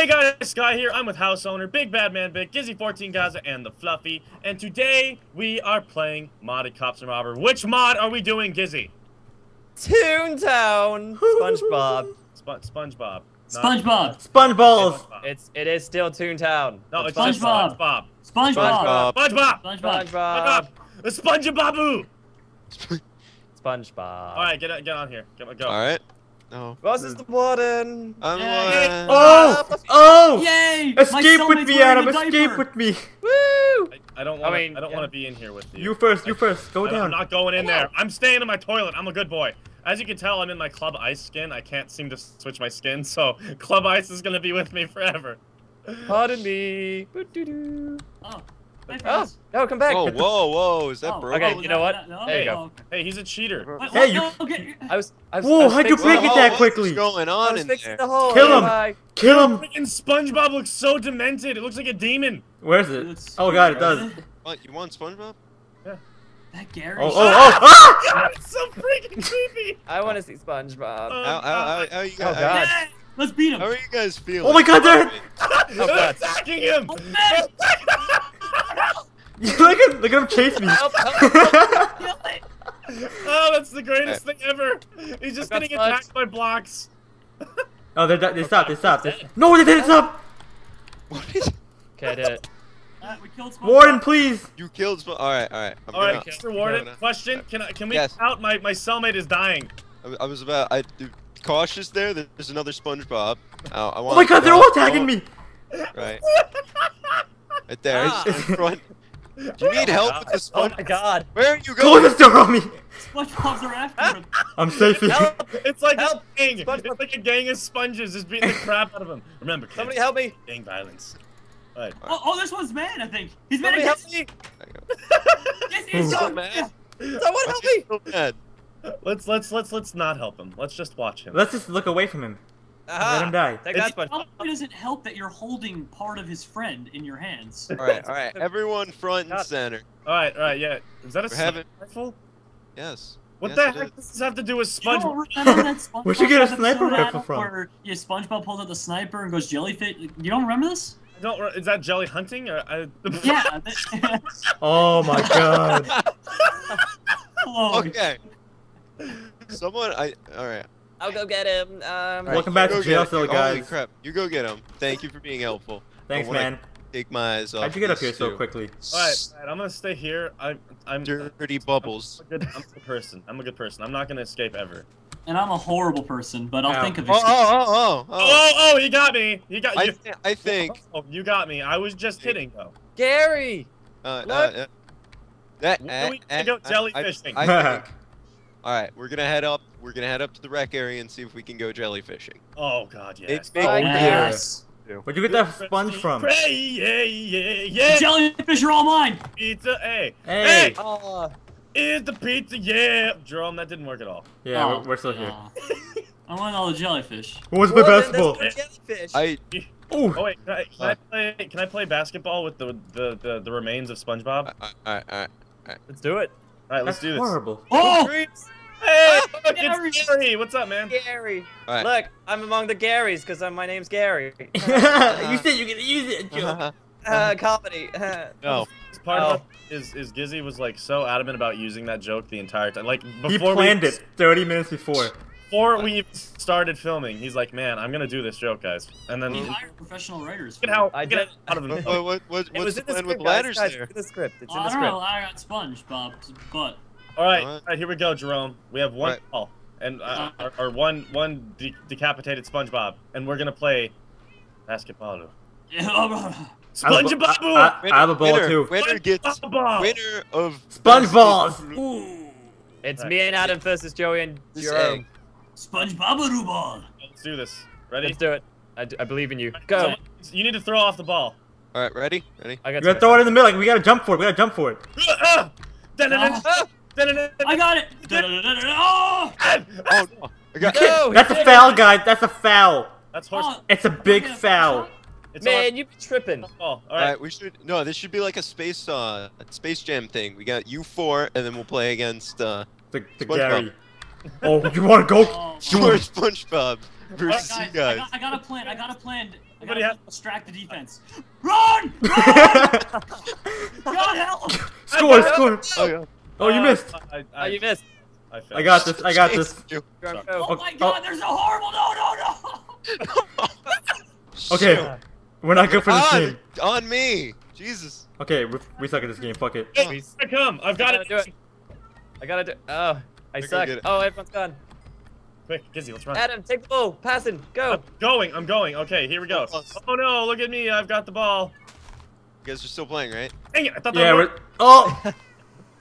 Hey guys, Sky here. I'm with house owner, Big Bad Man Pig, Gizzy14 Gazza, and the Fluffy. And today we are playing Modded Cops and Robber. Which mod are we doing, Gizzy? Toontown. SpongeBob. Sp SpongeBob. Not- SpongeBob. SpongeBob. It's it is still Toontown. No, it's just SpongeBob. SpongeBob. SpongeBob. SpongeBob. SpongeBob. SpongeBob. The SpongeBoboo. SpongeBob. All right, get get on here. Get, go. All right. No. Ross is the warden. I'm Yay. one. Oh! Oh! Yay! Escape with me, wearing Adam. Escape with me. Woo! I, I don't want. I I, mean, I don't yeah. want to be in here with you. You first. You first. Go I- down. I'm not going in there. I'm staying in my toilet. I'm a good boy. As you can tell, I'm in my Club Ice skin. I can't seem to switch my skin, so Club Ice is gonna be with me forever. Pardon me. Oh, hey, Oh, no, come back. Whoa, whoa, whoa! Is that Oh, broken? Okay, oh, you know what? no, no, There you oh, go. Hey, he's a cheater. Wait, Hey, you- okay. I was. I was. Whoa, I was how'd you fixing break it hole. that What's going on in there? the hole. Kill him. Bye. Kill him. Freaking SpongeBob looks so demented. It looks like a demon. Where is it? Oh god, it does. What, you want SpongeBob? Yeah. That Gary. Oh, oh, oh! Ah! It's so freaking creepy. I want to see SpongeBob. Oh, How, how, how, how you Oh. God. Yeah, Let's beat him. How are you guys feeling? Oh my god, they're They're God. attacking him. Oh, man. look at look at him chase me. Help, help. Kill it. Oh, that's the greatest thing ever. He's just getting sponge. attacked by blocks. oh, they they stopped. They stopped. They, no, they didn't stop. What is? Okay, I did it. Uh, we killed SpongeBob. Warden, please. You killed Spo- All right, all right. I'm All right, gonna, Mr. Warden. gonna- Question: Can I? Can we Yes. out? My my cellmate is dying. I, I was about. I dude, cautious there. There's another SpongeBob. Uh, I Oh my god, they're all attacking me. Right. Right there. Ah. In front. Do you need help with the Oh my god. Where are you Close going? this door on me. SpongeBob's are after him. I'm safe here. Help! It's like Help! a gang. SpongeBob. It's like a gang of sponges just beating the crap out of him. Remember, kids, Somebody help me. gang violence. All right. Oh, oh, this one's man, I think. He's man Somebody help against. me. Yes, he's So so mad. Someone help me. so mad? Let's let's let's let's not help him. Let's just watch him. Let's just look away from him. Aha. Let him die. Take that, SpongeBob. Probably doesn't help that you're holding part of his friend in your hands. All right, all right. Everyone front and center. All right, all right, yeah. Is that a We're having- sniper rifle? Yes. What Yes, the heck is. does this have to do with You don't SpongeBob? remember that SpongeBob Where'd you get a sniper rifle from? Where yeah, SpongeBob pulls out the sniper and goes jellyfish. You don't remember this? I don't. Is that jelly hunting or? I, Yeah. Oh my god. Okay. Someone, I. All right. I'll go get him. Um, All right, Welcome back to go jail get him. cell, Holy guys. crap! You go get him. Thank you for being helpful. Thanks, man. Take my eyes off. How'd you get up these here so quickly? all right, all right, I'm gonna stay here. I, I'm. Dirty bubbles. I'm a, good, I'm a good person. I'm a good person. I'm not gonna escape ever. And I'm a horrible person, but I'll Ow. think of Oh, it. oh, oh, oh, Oh, oh. oh, he got me. He got I, you. th- I think. Oh, you got me. I was just hitting though. Gary. Uh, uh, What? uh, that. When uh, we uh, go I- jellyfishing. I, I think. All right, we're gonna head up. We're gonna head up to the wreck area and see if we can go jellyfishing. Oh God, yes. It's big. Oh, Yes. Where'd you get that sponge from? Pray, yeah, yeah, yeah. Jellyfish are all mine. Pizza, hey. Hey. Oh. Uh, Is the pizza, yeah. Jerome, that didn't work at all. Yeah, Oh, we're, we're still here. aw. I want all the jellyfish. What's my Well, then basketball? jellyfish. I. Ooh. Oh wait, can I, can I play? Can I play basketball with the the the, the remains of SpongeBob? All I, I, I, Let's do it. Right, let's That's do this. horrible. Oh! Hey, Ah, look, Gary. it's Gary. What's up, man? Gary. All right. Look, I'm among the Garys because my name's Gary. you said you're gonna use it, Joe. uh, comedy. no. Part Oh. of it is is Gizzy was like so adamant about using that joke the entire time. Like He planned we, it 30 minutes before. Before we even started filming, he's like, "Man, I'm gonna do this joke, guys." And then We look hire professional writers. at how I look at did- how out of What, him. what, what, what, It what's was the in the plan script, with guys. ladders guys, there? It's in the script. It's in I the don't know. I got SpongeBob's butt. All right, Alright. all right, here we go, Jerome. We have one Right. ball and uh, or, or one one de- decapitated SpongeBob, and we're gonna play basketball. I SpongeBob. have a, I, I have a ball winner, too. Winner gets SpongeBob. winner of SpongeBalls. Ooh. It's me and Adam versus Joey and This Jerome. Egg. SpongeBob ball. Let's do this. Ready? Let's do it. I, d- I believe in you. Go. Someone- you need to throw off the ball. All right, ready? Ready? I got We gotta throw it in the middle. Like, we gotta jump for it. We gotta jump for it. Ah! I got it. Oh! Oh no! I got Go! That's a foul, guys. That's a foul. That's horse. Oh, It's a big Can I get a foul. It's our Man, you be tripping. ball. All All right. right, we should no. This should be like a space uh a space jam thing. We got you four, and then we'll play against uh The, the SpongeBob. Gary. Oh, you wanna go? Oh, You wanna- SpongeBob versus Guys, you guys. I got, I got a plan. I got a plan. I Everybody gotta distract the defense. Run! Run! God help! score, score. Oh, yeah. Oh, you Uh, missed. I, I, Oh, you missed. I. I got this. I got this. You. Go, Sorry. go. Oh my God! There's a horrible no no no! Okay, Shoot. we're not good for this on, game. on me. Jesus. Okay, we, we suck at this game. Fuck it. Hey, I come. I've got I it. gotta do it. I gotta do. Oh, I You're suck. Oh, everyone's gone. Quick, Gizzy, let's run. Adam, take the ball. Passing. Go. I'm going. I'm going. Okay, here we go. Close. Oh no! Look at me. I've got the ball. You guys are still playing, right? Dang it! I thought that Yeah, worked. we're. Oh.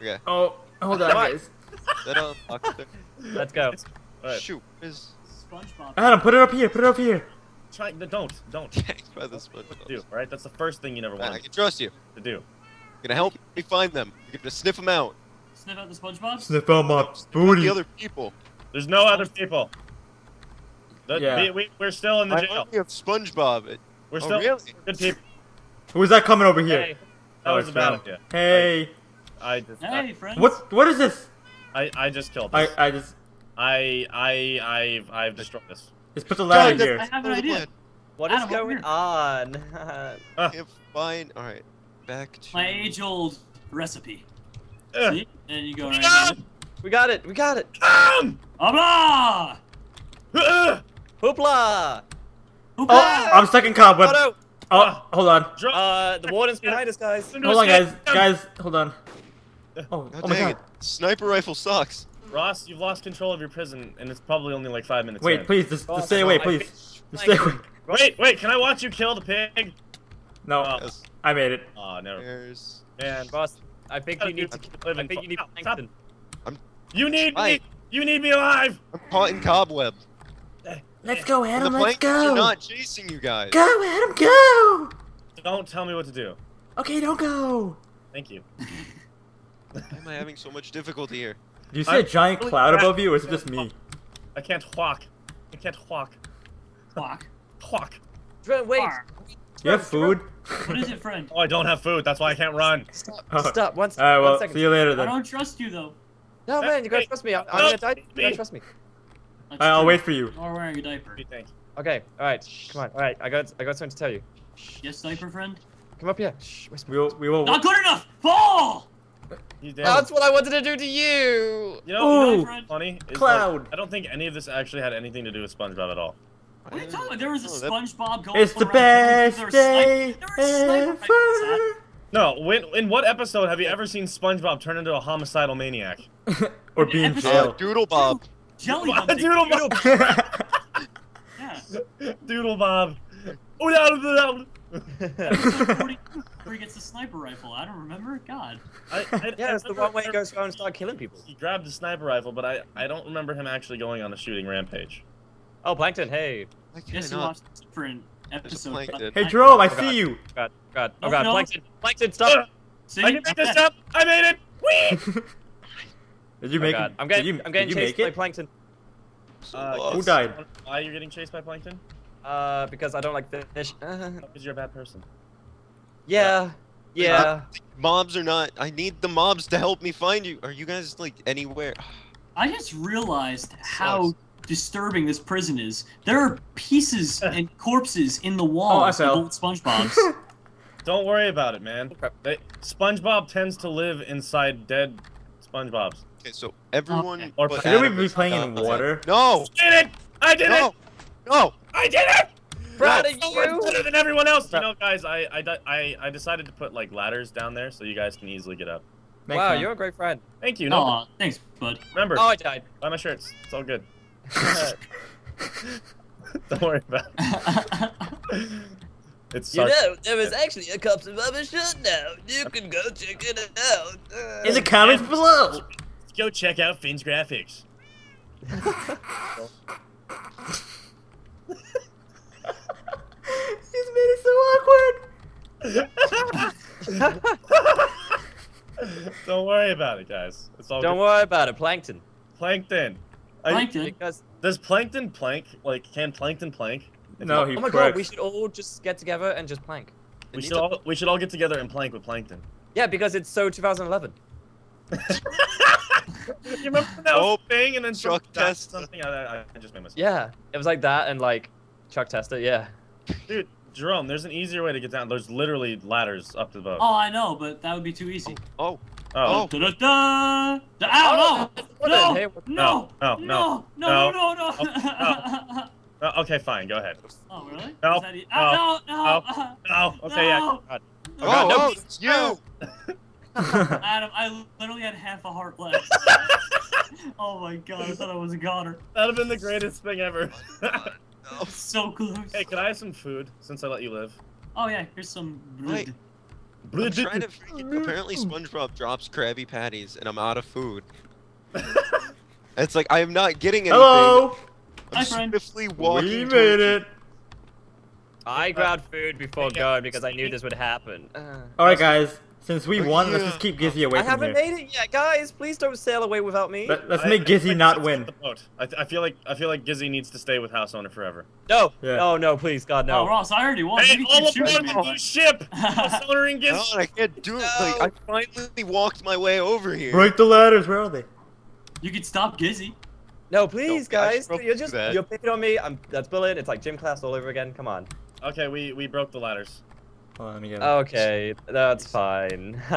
Okay. Oh, hold on, guys. That unlocked there. Let's go. All right. Shoot. Is SpongeBob. Adam, put it up here. Put it up here. Try. no, Don't. Don't. tanked by this one. Do. All right. That's the first thing you never want. I want can trust you. to do. You're gonna help me find them. You're gonna sniff them out. Sniff out the SpongeBob. Sniff out my Sniff out booty. The other people. There's no other people. The- Yeah. we, we, we're still in the I jail. only have SpongeBob. It- We're oh, still really? good people. Who's that coming over here? Hey. That Oh, was a it's bad idea. Hey. I just, Hey, friends. What? What is this? I, I just killed I this. I just I, I, I've, I've destroyed this. just put the ladder Guys, here. I have an What was the idea. What is Adam, going on? Ah, Can't. All right. Back to. My age-old recipe. Ugh. See? And you go right we got it. We got it. Um! Abla! Ugh! Hoopla! Hoopla! Oh, I'm stuck in cobweb. Oh Oh, hold on. Uh, the warden's behind us, guys. Hold on, guys. Guys, hold on. Oh, Oh, oh my god. it. Sniper rifle sucks. Ross, you've lost control of your prison, and it's probably only like five minutes Wait, in. please, just, Oh, just stay away, please. Just stay away. Wait, wait, can I watch you kill the pig? No, Oh. Yes. I made it. Oh, never. There's. Man, Boss, I think you need to. Live I think you need Ow, stop. plankton. You need me. You need me alive. I'm caught in cobweb. Let's go, And the Adam. Let's plankers are go. not chasing you guys. Go, Adam, go. Don't tell me what to do. Okay, don't go. Thank you. Why am I having so much difficulty here? Do you see I'm a giant really cloud above you, or is it just me? I can't walk. I can't walk. Walk. Walk. Wait. Far. You have food? What is it, friend? Oh, I don't have food. That's why I can't run. Stop. Oh. Stop. One, s- Alright, well, second. see you later though. I don't trust you, though. No, man, you gotta Hey, trust me. I'm, I'm no, gonna die. You gotta trust me. That's I'll wait for you. Oh, or wearing a diaper. What do you think? Okay. All right. Come on. All right. I got. I got something to tell you. Yes, diaper friend? Come up here. Shh. Whisper. We will. We will. Not good enough! Fall! You. That's what I wanted to do to you. You know, you know Ooh. funny? Cloud. Like, I don't think any of this actually had anything to do with SpongeBob at all. What are you talking about? There was a Oh, SpongeBob going It's the around best killing. There day was sniper- there was sniper rifles ever. No, when, in what episode have you ever seen SpongeBob turn into a homicidal maniac? or be in Episode- jail. Doodle Bob. at- Jelly Doodle. Bob. Yeah. Doodle Bob. Oh. Episode 40 where he gets the sniper rifle. I don't remember. God. I, I, Yeah, it's the one way he goes around and start killing people. He grabbed the sniper rifle, but I, I don't remember him actually going on a shooting rampage. Oh, plankton. Hey. Why can you watched a different episode. hey, Jerome, I Oh, see you. God. God. Oh No, God. no. Plankton. Plankton. Stop. See? I can make this up! I made it! Whee! Did you Oh, make God. it? I'm getting. did you, I'm getting did you chased by plankton. So Uh. Who died? Why are you're getting chased by Plankton? Uh, because I don't like fish. Uh, Because you're a bad person. yeah. Yeah. Mobs are not. I need the mobs to help me find you. Are you guys like anywhere? I just realized how Sucks. Disturbing this prison is. There are pieces and corpses in the Oh, I walls fell. of old SpongeBob's. Don't worry about it, man. Okay. They, SpongeBob tends to live inside dead SpongeBobs. Okay, so everyone. Or but Shouldn't we be playing in not- water? No! I did it! I did No! it! No! I did it! Proud No, of so much you. better than everyone else. You know, guys, I, I, I, I decided to put like ladders down there so you guys can easily get up. Thanks, wow, man. you're a great friend. Thank you. No, Aw, thanks, bud. remember, Oh, I died. buy my shirts. It's all good. Don't worry about it. It's You know, there was actually a Cops and Bubba shutdown. You can go check it out. Uh, In the comments below. Go check out Finn's graphics. He's made it so awkward. Don't worry about it, guys. It's all Don't good. worry about it, Plankton. Plankton. I- Plankton. Because does Plankton plank? Like, can Plankton plank? If No, not, he oh my cracks. god, we should all just get together and just plank. we should all we should all get together and plank with Plankton. Yeah, because it's so 2011. you remember that Nope. thing and then Chuck some- Testa. something? I, I, I just made myself. Yeah, it was like that and like Chuck Testa. Yeah. Dude, Jerome, there's an easier way to get down. There's literally ladders up to the boat. Oh, I know, but that would be too easy. Oh, Oh. Oh. Oh. Da da da! da ah, Ow, oh, no! No! No! No, no, No! no, No! No! No! Oh, Oh, okay, fine. Go ahead. Oh, really? No, Is that e- ah, no! No! Oh, okay, yeah. God. oh, God, no, oh, please, it's you. Adam, I literally had half a heart left. oh my god, I thought I was a goner. That'd have been the greatest thing ever. No. So close. hey, can I have some food since I let you live? Oh yeah, here's some. Wait. I'm trying to freaking, apparently SpongeBob drops Krabby Patties and I'm out of food. it's like I am not getting anything. Hello. I'm Hi, friend. swiftly walking. We towards made you. it. I grabbed food before Yeah. going because I knew this would happen. Uh, All right, guys. Since we Oh, won, let's just keep Gizzy away from it. I haven't here. made it yet, guys. Please don't sail away without me. Let, us I- make I Gizzy not win. The boat. I, I feel like I feel like Gizzy needs to stay with house owner forever. No, Yeah. no, no, please, God, Oh, no. Ross, I already won. Hey, all aboard the new ship! House owner and No, Gizzy. I can't do it. No. Like I finally walked my way over here. Break the ladders. Where are they? You could stop Gizzy. No, please, No, guys. You're just you're picking on me. I'm that's brilliant. It's like gym class all over again. Come on. Okay, we we broke the ladders. Hold on, let me get it. Okay, that's fine.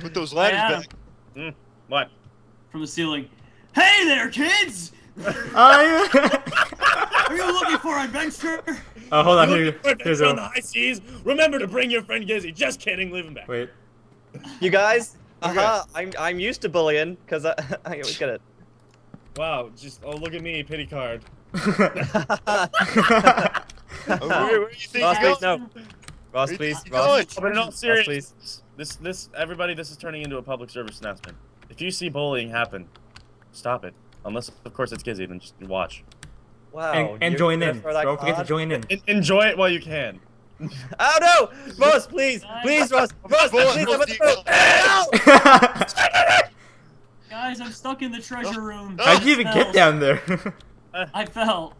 Put those ladders am. back. What? From the ceiling. Hey there, kids! I... Are you looking for adventure? oh, hold on. You Here, looking for here's on the high seas? Remember to bring your friend Gizzy. Just kidding. Leave him back. Wait. you guys. Okay. Uh-huh, I'm I'm used to bullying because I I always get it. Wow. Just oh look at me, pity card. Oh, where, where do you think Ross, you're going? no. Ross, please, you Ross. going? But in all Ross, please. this this everybody, this is turning into a public service announcement. If you see bullying happen, stop it. Unless of course it's Gizzy, then just watch. Wow. and and join in. throw Don't forget to join in. En- enjoy it while you can. Oh no! Ross, please, please, Ross, Ross, Boy, please, I'm at the you boat. go. No! Guys, I'm stuck in the treasure room. How'd you even get down there? I fell.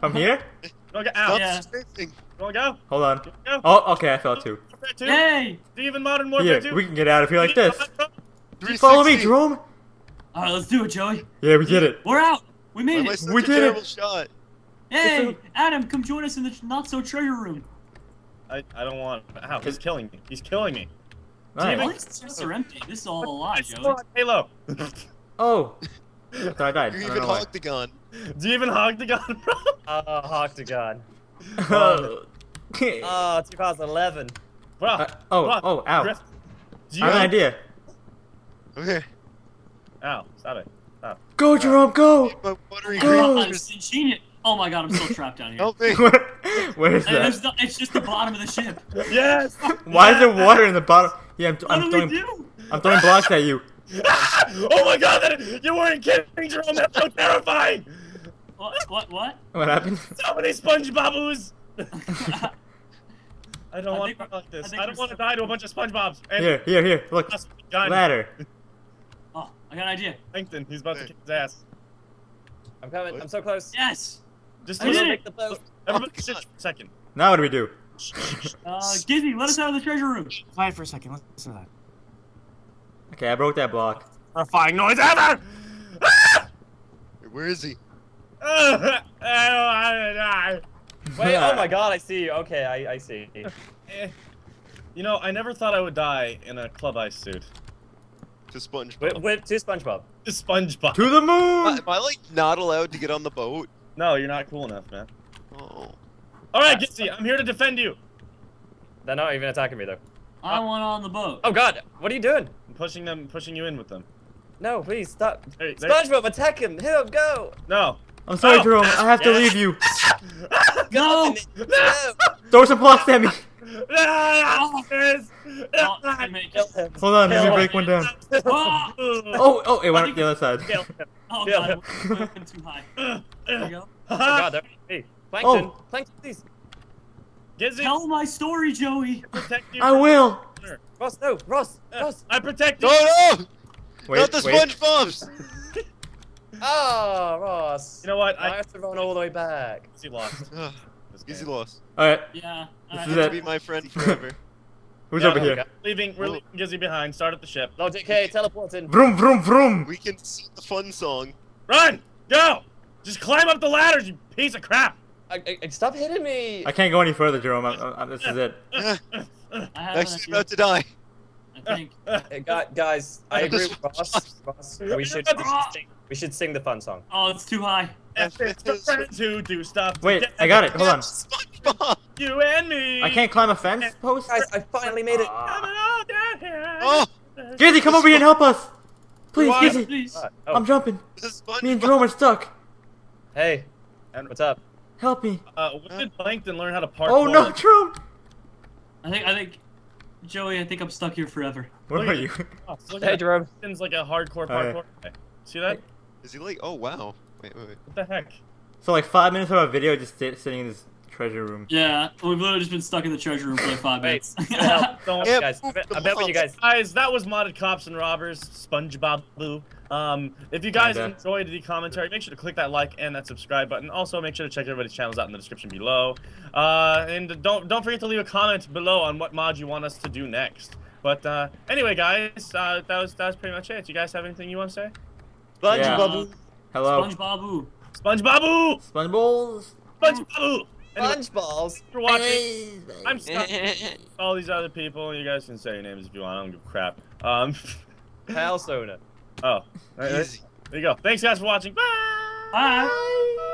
From here? Don't get out. Yeah. You wanna go? Hold on. Go. Oh, okay, I fell too. Warfare 2? Hey! Even Modern Warfare Here, 2? we can get out of here like this. Three Follow me. Jerome. Alright, let's do it, Joey. Yeah, we did it. We're out! We Why made am it! We a did it. terrible shot? Hey! Adam, come join us in the not so treasure room. I, I don't want. Ow, he's killing me. He's killing me. Nice. Why is the chests are empty? This is all a lie, Joey. Halo. Oh. I thought I died. You I don't even know why. hogged the gun. Do you even hog the gun, bro? Uh, Octagon. Oh. Oh, 2011. Bro. Uh, oh, bro, oh, ow. Griff, Do I have an idea. Okay. Ow, stop it. Stop. Go, Jerome, go! My buttery Go. green I'm ingenious. Oh my god, I'm still trapped down here. Help me. Where is Hey, there's that? no, it's just the bottom of the ship. Yes! Why is there water in the bottom? Yeah, I'm, What I'm do we throwing, do? I'm throwing blocks at you. oh my god, that, you weren't kidding, Jerome. That's so terrifying! What? What? What? What happened? So many SpongeBobos! I don't I want to die like this. I I, don't want to die to a bunch of SpongeBobs. And Here, here, here. Look. Ladder. oh, I got an idea. Plankton, he's about to kick his ass. I'm coming. I'm so close. Yes. Just I did Make the boat. Everybody Oh, sit for a second. Now what do we do? Uh, Gizzy, let us out of the treasure room. Quiet for a second. Listen to that. Okay, I broke that block. Terrifying noise ever! Ah! Where is he? I don't want to die. Wait, oh my god, I see you. Okay, I, I see. You know, I never thought I would die in a club ice suit. To SpongeBob. With, with two SpongeBob. The SpongeBob. To the Am I, moon! am I like not allowed to get on the boat? No, you're not cool enough, man. Oh. All right, Gizzy, I'm here to defend you. They're not even attacking me though. I uh, want on the boat. Oh god, what are you doing? I'm pushing them, pushing you in with them. No, please stop. Hey, SpongeBob, attack him! Hit him, go! No. I'm sorry, Oh. Jerome. I have to Yeah. leave you. No! No! Throw some blocks at me. Oh, I make Kill it. him. Hold on, let me break one down. Oh, Oh, it went up the other side. Oh Kill god, him. I went too high. There we go. Oh god, hey, Plankton! Oh. Plankton, please! Gizzy, Tell my story, Joey. protect you. I will. Ross, no! Ross! Uh, Ross! I protect you. No, no! Wait, Not the wait. SpongeBob's! Oh, Ross! You know what? I I have to run all the way back. Gizzy lost. Ugh, this Easy loss. All right, Yeah. This alright. is To it. be my friend forever. who's Yeah, over okay. here? Leaving, we're Ooh. leaving Gizzy behind. Start at the ship. Logic K, teleporting. Vroom, vroom, vroom. we can sing the fun song. Run! Go! Just climb up the ladders, you piece of crap! I, I, stop hitting me. I can't go any further, Jerome. I'm, I'm, this is it. I have Actually, about to die. I think. Hey, gu- guys, I agree with Ross. Ross we should we should, sing, we should sing the fun song. Oh, it's too high. F it's the friends who do stuff. Wait. I got it. Hold on. SpongeBob. You and me. I can't climb a fence post. Guys, I finally made it. Coming all down here. Oh, Gizzy, come over here and help us. Please, Why? Gizzy. Please. Oh, I'm jumping. Me and SpongeBob. Jerome are stuck. hey, what's up? Help me. Uh, when did Plankton learn how to park? Oh no, Jerome. I think I think Joey, I think I'm stuck here forever. Where Look are you? Oh, look Hey, at Jerome. Plankton's like a hardcore Oh, parkour. guy. See that? Is he like? Oh wow. Wait, wait, wait. What the heck? So like five minutes of our video just sit, sitting in this treasure room. Yeah, we've literally just been stuck in the treasure room for like five Wait, minutes. help. Don't Yeah, guys, I bet, the when you guys. guys, that was modded cops and robbers, SpongeBob Blue. Um, if you guys Kinda. enjoyed the commentary, make sure to click that like and that subscribe button. Also, make sure to check everybody's channels out in the description below. Uh, and don't don't forget to leave a comment below on what mod you want us to do next. But uh, anyway, guys, uh, that was that was pretty much it. Do You guys have anything you want to say? Yeah. Uh, Hello. SpongeBob. SpongeBob, SpongeBob. SpongeBob. Anyway, Sponge balls. for watching. I'm stuck. all these other people. You guys can say your names if you want. I don't give a crap. Um, Pal soda. oh, there there you go. Thanks, guys, for watching. Bye. Bye.